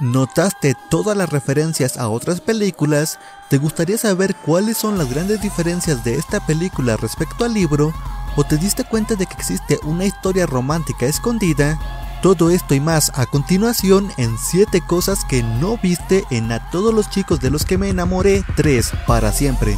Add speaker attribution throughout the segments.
Speaker 1: ¿Notaste todas las referencias a otras películas? ¿Te gustaría saber cuáles son las grandes diferencias de esta película respecto al libro? ¿O te diste cuenta de que existe una historia romántica escondida? Todo esto y más a continuación en 7 cosas que no viste en A todos los chicos de los que me enamoré 3 para siempre.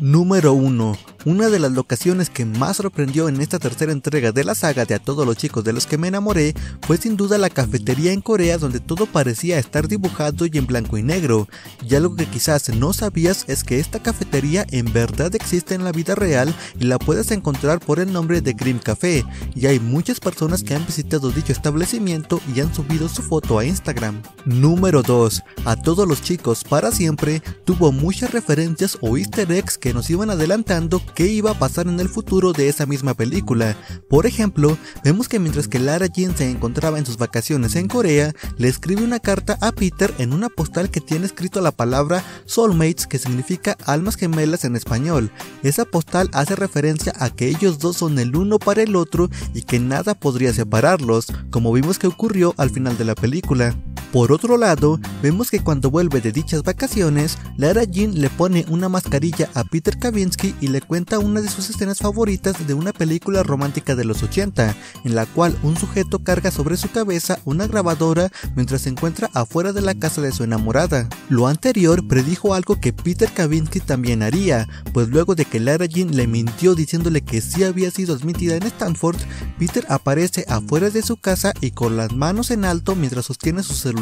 Speaker 1: Número 1. Una de las locaciones que más sorprendió en esta tercera entrega de la saga de A todos los chicos de los que me enamoré fue sin duda la cafetería en Corea donde todo parecía estar dibujado y en blanco y negro. Y algo que quizás no sabías es que esta cafetería en verdad existe en la vida real y la puedes encontrar por el nombre de Grim Café. Y hay muchas personas que han visitado dicho establecimiento y han subido su foto a Instagram. Número 2. A todos los chicos para siempre tuvo muchas referencias o easter eggs que nos iban adelantando qué iba a pasar en el futuro de esa misma película. Por ejemplo, vemos que mientras que Lara Jean se encontraba en sus vacaciones en Corea, le escribe una carta a Peter en una postal que tiene escrito la palabra soulmates que significa almas gemelas en español. Esa postal hace referencia a que ellos dos son el uno para el otro y que nada podría separarlos, como vimos que ocurrió al final de la película. Por otro lado, vemos que cuando vuelve de dichas vacaciones, Lara Jean le pone una mascarilla a Peter Kavinsky y le cuenta una de sus escenas favoritas de una película romántica de los 80, en la cual un sujeto carga sobre su cabeza una grabadora mientras se encuentra afuera de la casa de su enamorada. Lo anterior predijo algo que Peter Kavinsky también haría, pues luego de que Lara Jean le mintió diciéndole que sí había sido admitida en Stanford, Peter aparece afuera de su casa y con las manos en alto mientras sostiene su celular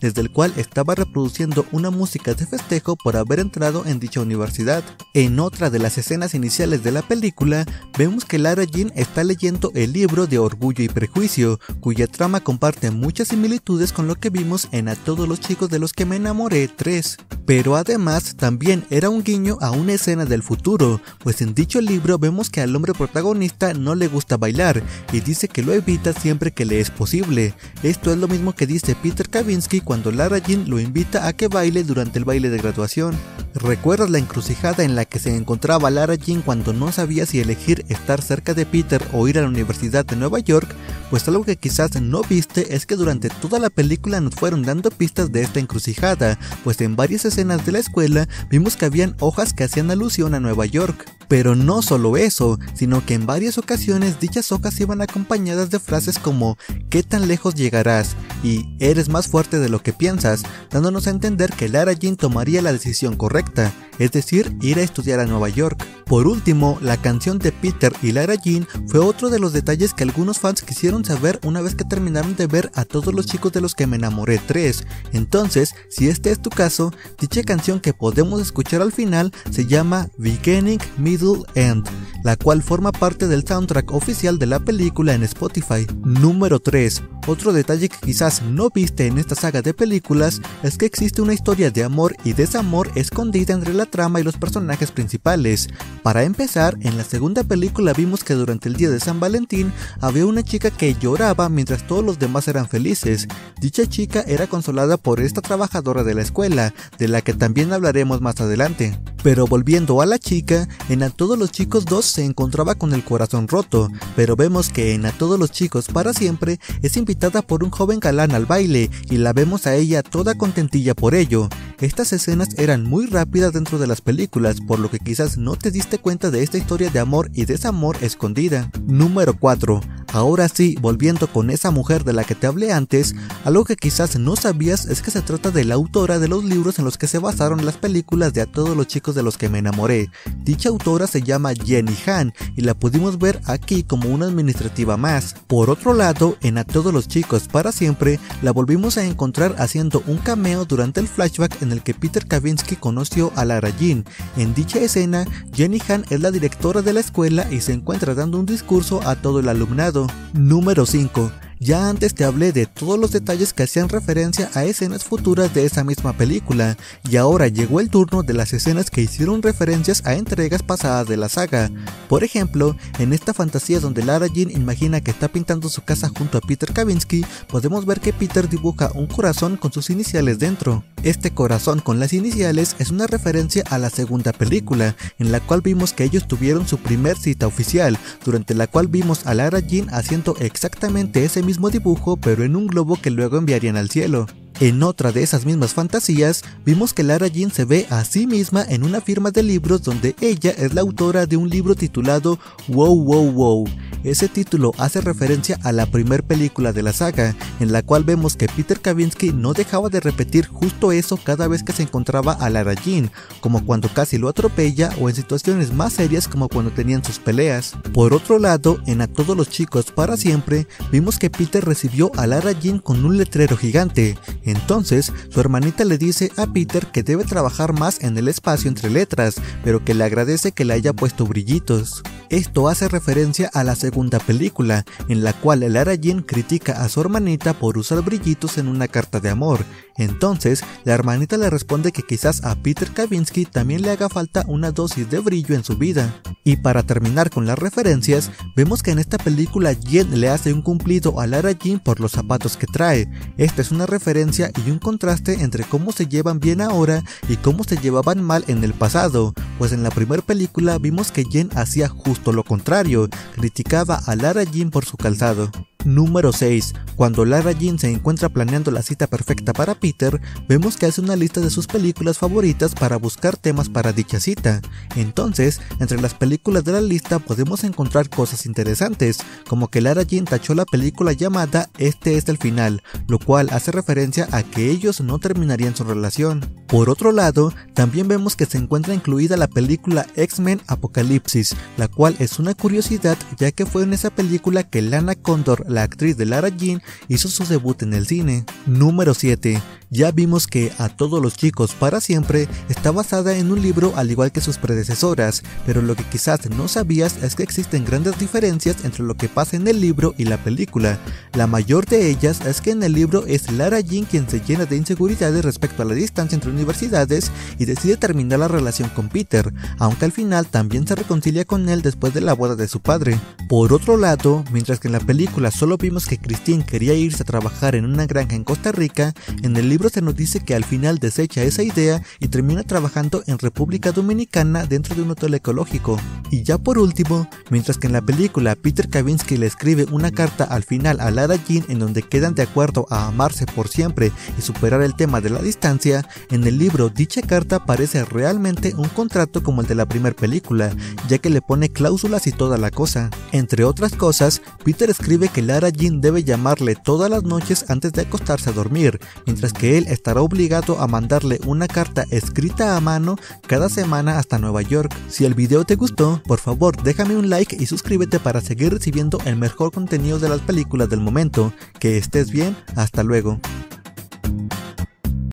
Speaker 1: desde el cual estaba reproduciendo una música de festejo por haber entrado en dicha universidad. En otra de las escenas iniciales de la película, vemos que Lara Jean está leyendo el libro de Orgullo y Prejuicio, cuya trama comparte muchas similitudes con lo que vimos en A todos los chicos de los que me enamoré 3. Pero además también era un guiño a una escena del futuro, pues en dicho libro vemos que al hombre protagonista no le gusta bailar y dice que lo evita siempre que le es posible. Esto es lo mismo que dice Peter Kavinsky cuando Lara Jean lo invita a que baile durante el baile de graduación. ¿Recuerdas la encrucijada en la que se encontraba Lara Jean cuando no sabía si elegir estar cerca de Peter o ir a la Universidad de Nueva York? Pues algo que quizás no viste es que durante toda la película nos fueron dando pistas de esta encrucijada, pues en varias escenas de la escuela vimos que habían hojas que hacían alusión a Nueva York. Pero no solo eso, sino que en varias ocasiones dichas hojas iban acompañadas de frases como ¿qué tan lejos llegarás? y eres más fuerte de lo que piensas, dándonos a entender que Lara Jean tomaría la decisión correcta, es decir, ir a estudiar a Nueva York. Por último, la canción de Peter y Lara Jean fue otro de los detalles que algunos fans quisieron saber una vez que terminaron de ver a todos los chicos de los que me enamoré 3. Entonces, si este es tu caso, dicha canción que podemos escuchar al final se llama Beginning, Middle, End, la cual forma parte del soundtrack oficial de la película en Spotify. Número 3. Otro detalle que quizás no viste en esta saga de películas es que existe una historia de amor y desamor escondida entre la trama y los personajes principales. Para empezar, en la segunda película vimos que durante el día de San Valentín había una chica que lloraba mientras todos los demás eran felices. Dicha chica era consolada por esta trabajadora de la escuela, de la que también hablaremos más adelante. Pero volviendo a la chica, en A Todos los Chicos 2 se encontraba con el corazón roto, pero vemos que en A Todos los Chicos para siempre es invitada por un joven galán al baile y la vemos a ella toda contentilla por ello. Estas escenas eran muy rápidas dentro de las películas, por lo que quizás no te diste cuenta de esta historia de amor y desamor escondida. Número 4. Ahora sí, volviendo con esa mujer de la que te hablé antes, algo que quizás no sabías es que se trata de la autora de los libros en los que se basaron las películas de A todos los chicos de los que me enamoré. Dicha autora se llama Jenny Han y la pudimos ver aquí como una administrativa más. Por otro lado, en A todos los chicos para siempre, la volvimos a encontrar haciendo un cameo durante el flashback en el que Peter Kavinsky conoció a Lara Jean. En dicha escena, Jenny Han es la directora de la escuela y se encuentra dando un discurso a todo el alumnado. Número 5. Ya antes te hablé de todos los detalles que hacían referencia a escenas futuras de esa misma película, y ahora llegó el turno de las escenas que hicieron referencias a entregas pasadas de la saga. Por ejemplo, en esta fantasía donde Lara Jean imagina que está pintando su casa junto a Peter Kavinsky, podemos ver que Peter dibuja un corazón con sus iniciales dentro. Este corazón con las iniciales es una referencia a la segunda película, en la cual vimos que ellos tuvieron su primer cita oficial, durante la cual vimos a Lara Jean haciendo exactamente ese mismo dibujo pero en un globo que luego enviarían al cielo. En otra de esas mismas fantasías, vimos que Lara Jean se ve a sí misma en una firma de libros donde ella es la autora de un libro titulado Wow Wow Wow. Ese título hace referencia a la primer película de la saga, en la cual vemos que Peter Kavinsky no dejaba de repetir justo eso cada vez que se encontraba a Lara Jean, como cuando casi lo atropella o en situaciones más serias como cuando tenían sus peleas. Por otro lado, en A Todos los Chicos para Siempre, vimos que Peter recibió a Lara Jean con un letrero gigante, entonces, su hermanita le dice a Peter que debe trabajar más en el espacio entre letras, pero que le agradece que le haya puesto brillitos. Esto hace referencia a la segunda película, en la cual Lara Jean critica a su hermanita por usar brillitos en una carta de amor. Entonces, la hermanita le responde que quizás a Peter Kavinsky también le haga falta una dosis de brillo en su vida. Y para terminar con las referencias, vemos que en esta película Jen le hace un cumplido a Lara Jean por los zapatos que trae. Esta es una referencia y un contraste entre cómo se llevan bien ahora y cómo se llevaban mal en el pasado, pues en la primera película vimos que Jen hacía justo lo contrario, criticaba a Lara Jean por su calzado. Número 6. Cuando Lara Jean se encuentra planeando la cita perfecta para Peter, vemos que hace una lista de sus películas favoritas para buscar temas para dicha cita. Entonces, entre las películas de la lista podemos encontrar cosas interesantes, como que Lara Jean tachó la película llamada Este es el final, lo cual hace referencia a que ellos no terminarían su relación. Por otro lado, también vemos que se encuentra incluida la película X-Men Apocalipsis, la cual es una curiosidad ya que fue en esa película que Lana Condor, la actriz de Lara Jean, hizo su debut en el cine. Número 7. Ya vimos que A todos los chicos para siempre está basada en un libro al igual que sus predecesoras, pero lo que quizás no sabías es que existen grandes diferencias entre lo que pasa en el libro y la película. La mayor de ellas es que en el libro es Lara Jean quien se llena de inseguridades respecto a la distancia entre universidades y decide terminar la relación con Peter, aunque al final también se reconcilia con él después de la boda de su padre. Por otro lado, mientras que en la película solo vimos que Christine quería irse a trabajar en una granja en Costa Rica, en el libro se nos dice que al final desecha esa idea y termina trabajando en República Dominicana dentro de un hotel ecológico. Y ya por último, mientras que en la película Peter Kavinsky le escribe una carta al final a Lara Jean en donde quedan de acuerdo a amarse por siempre y superar el tema de la distancia, en el libro dicha carta parece realmente un contrato como el de la primera película, ya que le pone cláusulas y toda la cosa. Entre otras cosas, Peter escribe que Lara Jean debe llamarle todas las noches antes de acostarse a dormir, mientras que él estará obligado a mandarle una carta escrita a mano cada semana hasta Nueva York. Si el video te gustó, por favor déjame un like y suscríbete para seguir recibiendo el mejor contenido de las películas del momento. Que estés bien, hasta luego.